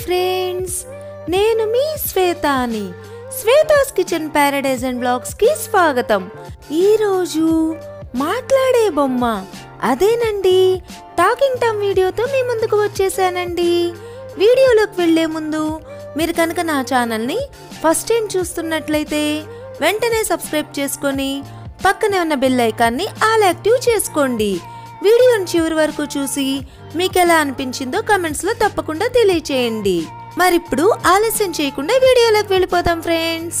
Friends నేను మీ శ్వేతాని. శ్వేతాస్ కిచెన్ ప్యారడైజ్ అండ్ బ్లాగ్స్కి స్వాగతం. ఈరోజు మాట్లాడే బొమ్మ అదేనండి. టాకింగ్ టమ్ వీడియోతో మీ ముందుకు వచ్చేసానండి. వీడియోలోకి వెళ్ళే ముందు మీరు కనుక నా ఛానల్ని ఫస్ట్ టైం చూస్తున్నట్లయితే వెంటనే సబ్స్క్రైబ్ చేసుకొని పక్కనే ఉన్న బెల్ ఐకాన్ని ఆల్ యాక్టివ్ చేసుకోండి. వీడియోని చివరి వరకు చూసి మీకు ఎలా అనిపించిందో కమెంట్స్లో తప్పకుండా తెలియచేయండి. మరిప్పుడు ఆలస్యం చేయకుండా వీడియోలోకి వెళ్ళిపోతాం ఫ్రెండ్స్.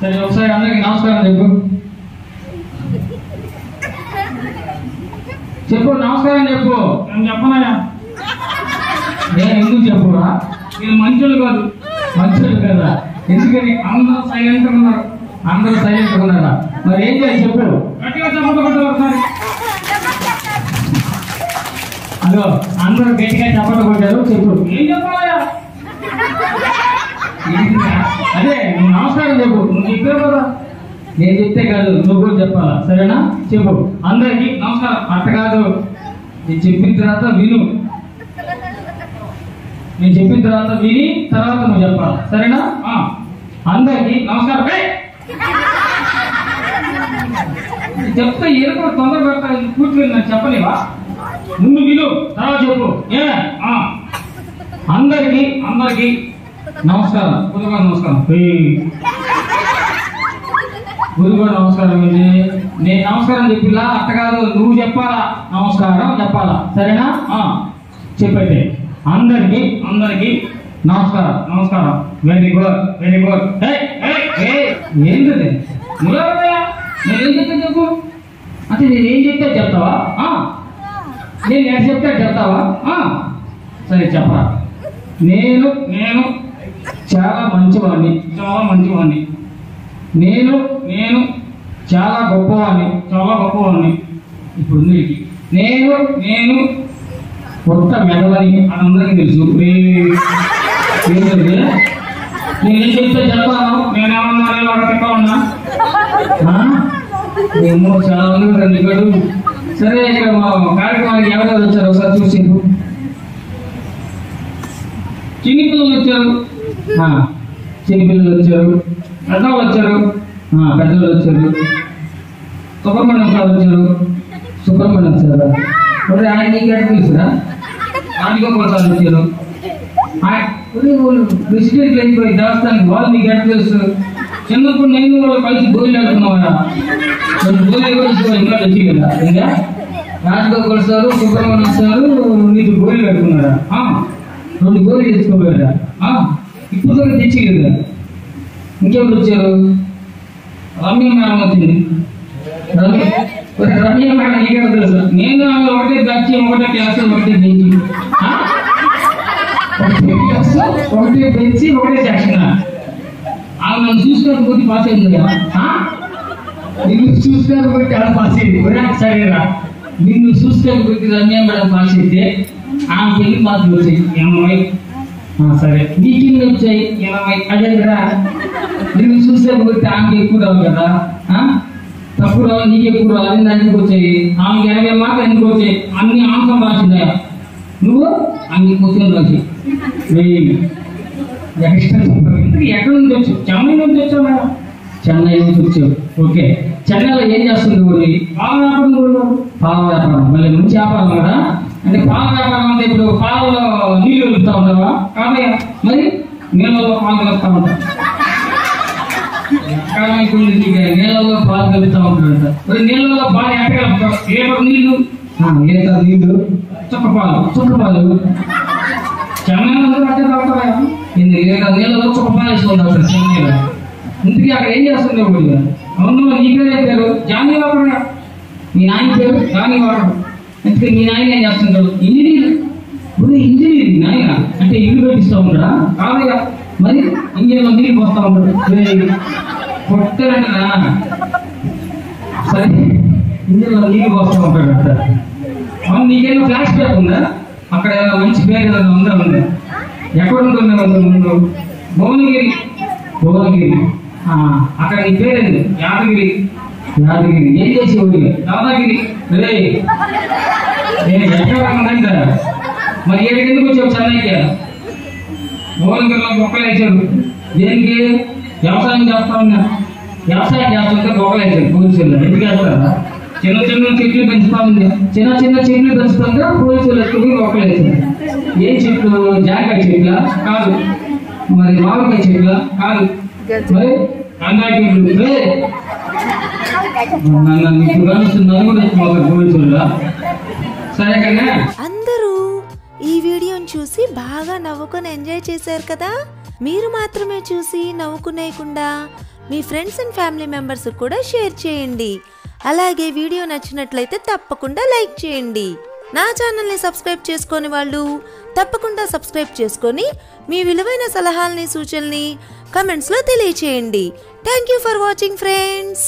సరే ఒకసారి అందరికి నమస్కారం చెప్పు. చెప్పు నమస్కారం చెప్పు. నేను చెప్పనయా నేను ఎందుకు చెప్పురా? మీరు మంచోళ్ళు కాదు. మంచోళ్ళు కదా? ఎందుకని? అందరూ సైలెంట్ ఉన్నారు. అందరూ సైలెంట్ ఉన్నారా? మరి ఏం చేయాలి చెప్పు. గట్టిగా చెప్పకుండా ఒకసారి. అదో అందరూ గట్టిగా చెప్పండి కొట్టారు. చెప్పు. ఏం చెప్పాలయా అదే నువ్వు నమస్కారం చెప్పు. నువ్వు చెప్పావు కదా. నేను చెప్తే కాదు నువ్వు కూడా చెప్పాలా? సరేనా? చెప్పు. అందరికి నమస్కారం. అట్ట కాదు. నేను చెప్పిన తర్వాత విను. నేను చెప్పిన తర్వాత విని తర్వాత నువ్వు చెప్పాలా? సరేనా? ఆ. అందరికి నమస్కారం. చెప్తే ఏదో తొందర పెడతా కూర్చుని నాకు చెప్పలేవా? ముందు విను తర్వాత చెప్పు. ఏ? ఆ. అందరికి అందరికి నమస్కారం. గురుగారు నమస్కారం. ఏయ్. నమస్కారం ఏంటి? నేను నమస్కారం చెప్పిలా? అట్ట కాదు. నువ్వు చెప్పాలా? నమస్కారం చెప్పాలా? సరేనా? చెప్పైతే. అందరికి అందరికి నమస్కారం. నమస్కారం. Very good very good. ఏంటది? నేను నేనేం చెప్తే చెప్పు? అంటే నేనేం చెప్తే చెప్తావా? నేను ఎక్కడ చెప్తే చెప్తావా. సరే చెప్పరా. నేను నేను చాలా మంచివాడిని చాలా మంచివాడిని నేను నేను చాలా గొప్పవాడిని చాలా గొప్పవాడిని ఇప్పుడు నీకు నేను నేను కొత్త మెదవని అని అందరికీ తెలుసు. ఏ- నేనేం చెప్తే చెప్తాను నేనేమన్నా ఉన్నా? ఏమో చాలా మంది సరే ఇక్కడ మా కార్యక్రమానికి ఎవరెవరు వచ్చారు ఒకసారి చూసి. చిన్ని పిల్లలు వచ్చారు. చిన్ని పిల్లలు వచ్చారు. పెద్దవాళ్ళు వచ్చారు. పెద్దవాళ్ళు వచ్చారు. సుబ్రహ్మణ్యం సార్ వచ్చారు. సుబ్రహ్మణ్యం సార్. మరి ఆయన నీకు ఎక్కడ తెలుసురా రాజగోపాల్ సార్ వచ్చారు. ప్రెసిడెంట్ అయిపోయి దేవస్థానికి వాళ్ళు నీకు ఎక్కడ తెలుసు ఎందుకు నేను కూడా కలిసి గోళీలు ఆడుకున్నావా కొన్ని గోళీలు ఇంకా వచ్చి కదా. ఇంకా? రాజగోపాల్ సారు సుబ్రహ్మణ్యం వస్తారు నీకు గోళీలు ఆడుకున్నారా రెండు గోళీలు తెచ్చుకోపోయారా ఇప్పుడు కూడా తెచ్చి కదా. ఇంకెవరు వచ్చారు? రమ్య మేడం వచ్చింది. రమ్య? రమ్య మేడం నీకే తెలుసు? నేను ఆమె ఒకటే దచ్చి ఒకటే క్లాస్ ఒకటే బెంచి ఒకటే క్లాస్ ఒకటే బెంచి ఒకటే సెక్షన్ ఆమె నన్ను చూసుకొని కొద్ది పాస్ అయింది కదా ఆ? నిన్ను చూసుకొని కొట్టి ఆమె పాస్ అయింది ఒరే సరేరా నిన్ను చూసుకొని కొట్టి రమ్య మేడం పాస్ అయితే ఆమె పెళ్ళి మార్కులు వచ్చాయి ఎనభై ఆ, సరే నీకు ఎన్ని వచ్చాయి ఎనభై అదే కదా నిన్ను చూస్తే కొట్టి ఆమెకి ఎక్కువ రావు కదా ఆ? తక్కువ రావు నీకు ఎక్కువ రావు అన్ని దానికి వచ్చాయి ఆమెకి ఎనభై మార్కులు ఎందుకు వచ్చాయి అన్ని ఆంకం రాసిందా నువ్వు అన్ని కూర్చొని రాసి వెయ్యి ఎక్స్ట్రా చెప్పాలి. ఇంతకీ ఎక్కడి నుంచి వచ్చావు? చెన్నై నుంచి వచ్చావా చెన్నై నుంచి వచ్చావు. ఓకే. చెన్నైలో ఏం చేస్తుంది ఊరి పాల వ్యాపారం కూడా. పాల వ్యాపారం. మళ్ళీ మంచి వ్యాపారం కదా? అంటే పాల వ్యాపారం అంటే ఇప్పుడు పాలలో నీళ్ళు వెళ్తా ఉంటావా? కాదయ్యా. మరి నీళ్ళలో పాలు కలుపుతా నీకు నీళ్ళలో పాలు కలుపుతా ఉంటాడంట. మరి నీళ్ళలో పాలు ఎక్కడ కలుపుతావు? ఏ నీళ్ళు? ఏ నీళ్ళు. చుక్క పాలు. చుక్క పాలు. చెన్నైలో అందరూ అట్టే తాగుతారా ఎందుకు ఏడు నీళ్ళలో చుక్క పాలు వేసుకుంటారు సార్ చెన్నైలో ఇంతకీ అక్కడ ఏం చేస్తుంది ఇప్పుడు? అవును నీ పేరు ఏం పేరు? జానీ వాడరా మీ నాయన పేరు? జానీ వాడరు ఇంతకీ మీ నాయన ఏం చేస్తుంటాడు? ఇంజనీర్. ఇప్పుడు ఇంజనీర్ నాయన? అంటే ఇల్లు పెట్టిస్తూ ఉంటాడా కాదయ్యా. మరి ఇంజనీర్లో నీళ్ళు పోస్తా ఉంటాడు కొట్టారంటనా సరే ఇంజనీర్లో నీళ్ళు పోస్తా ఉంటాడు అంట అవును నీకేమో ఫ్లాష్ బ్యాక్ ఉందా? అక్కడ మంచి పేరు ఏదైనా ఉందా ఉందా? ఎక్కడ ఉంటుంది అసలు ముందు? భువనగిరి. భువనగిరి. అక్కడ నీ పేరేంది? యాదగిరి. యాదగిరి. ఏం చేసేవాడి యాదగిరి రే నేను ఎక్కడ ఉందంట మరి ఏడు ఎందుకు వచ్చావు చెన్నైకి? మొక్కలు వేసారు దేనికి? వ్యవసాయం చేస్తా ఉన్నా. వ్యవసాయం చేస్తుంటే మొక్కలు వేసారు పోలీసులు. ఎందుకు వేస్తారా చిన్న చిన్న చెట్లు పెంచుతా ఉంది. చిన్న చిన్న చెట్లు పెంచుతుంటే పోలీసులు ఎత్తుకుని మొక్కలు వేసారు ఏ చెట్లు జాంకాయ చెట్ల కాదు. మరి మామిడికాయ చెట్ల కాదు. మరి కందాయ చెట్లు? ఏ? నన్ను నీకు కలుస్తున్నారు కూడా మాకు పోలీసులు సరే కదా అందరూ ఈ వీడియోని చూసి బాగా నవ్వుకొని ఎంజాయ్ చేశారు కదా? మీరు మాత్రమే చూసి నవ్వుకునేయకుండా మీ ఫ్రెండ్స్ అండ్ ఫ్యామిలీ మెంబర్స్ కూడా షేర్ చేయండి. అలాగే వీడియో నచ్చినట్లయితే తప్పకుండా లైక్ చేయండి. నా ఛానల్ని సబ్స్క్రైబ్ చేసుకొని వాళ్ళు తప్పకుండా సబ్స్క్రైబ్ చేసుకొని మీ విలువైన సలహాలని సూచనల్ని కమెంట్స్లో తెలియచేయండి. Thank you for watching friends